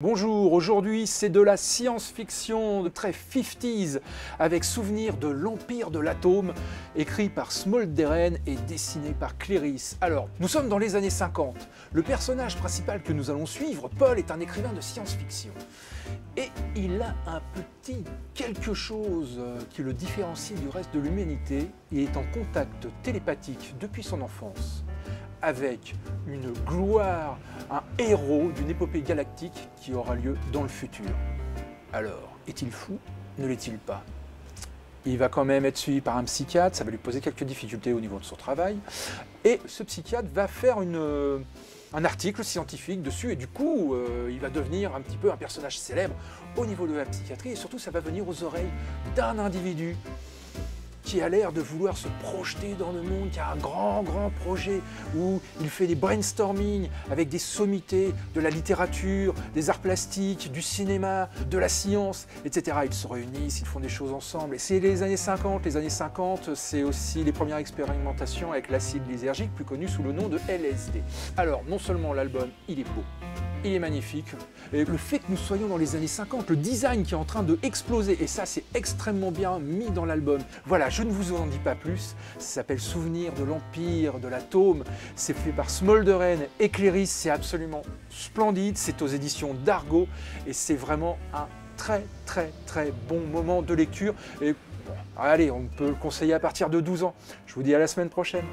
Bonjour, aujourd'hui c'est de la science-fiction très 50s avec souvenir de l'Empire de l'atome écrit par Smolderen et dessiné par Cléris. Alors, nous sommes dans les années 50. Le personnage principal que nous allons suivre, Paul, est un écrivain de science-fiction. Et il a un petit quelque chose qui le différencie du reste de l'humanité. Il est en contact télépathique depuis son enfance avec une gloire, un héros d'une épopée galactique qui aura lieu dans le futur. Alors, est-il fou? Ne l'est-il pas? Il va quand même être suivi par un psychiatre, ça va lui poser quelques difficultés au niveau de son travail. Et ce psychiatre va faire une, un article scientifique dessus, et du coup, euh, il va devenir un petit peu un personnage célèbre au niveau de la psychiatrie, et surtout, ça va venir aux oreilles d'un individu qui a l'air de vouloir se projeter dans le monde, qui a un grand, grand projet où il fait des brainstorming avec des sommités de la littérature, des arts plastiques, du cinéma, de la science, etc. Ils se réunissent, ils font des choses ensemble. Et c'est les années 50. Les années 50, c'est aussi les premières expérimentations avec l'acide lysergique, plus connu sous le nom de LSD. Alors, non seulement l'album, il est beau, il est magnifique. Et le fait que nous soyons dans les années 50, le design qui est en train de exploser, et ça c'est extrêmement bien mis dans l'album. Voilà, je ne vous en dis pas plus. Ça s'appelle Souvenir de l'Empire, de l'atome. C'est fait par Smolderen et Cléris. C'est absolument splendide. C'est aux éditions d'Argo et c'est vraiment un très très très bon moment de lecture. Et allez, on peut le conseiller à partir de 12 ans. Je vous dis à la semaine prochaine.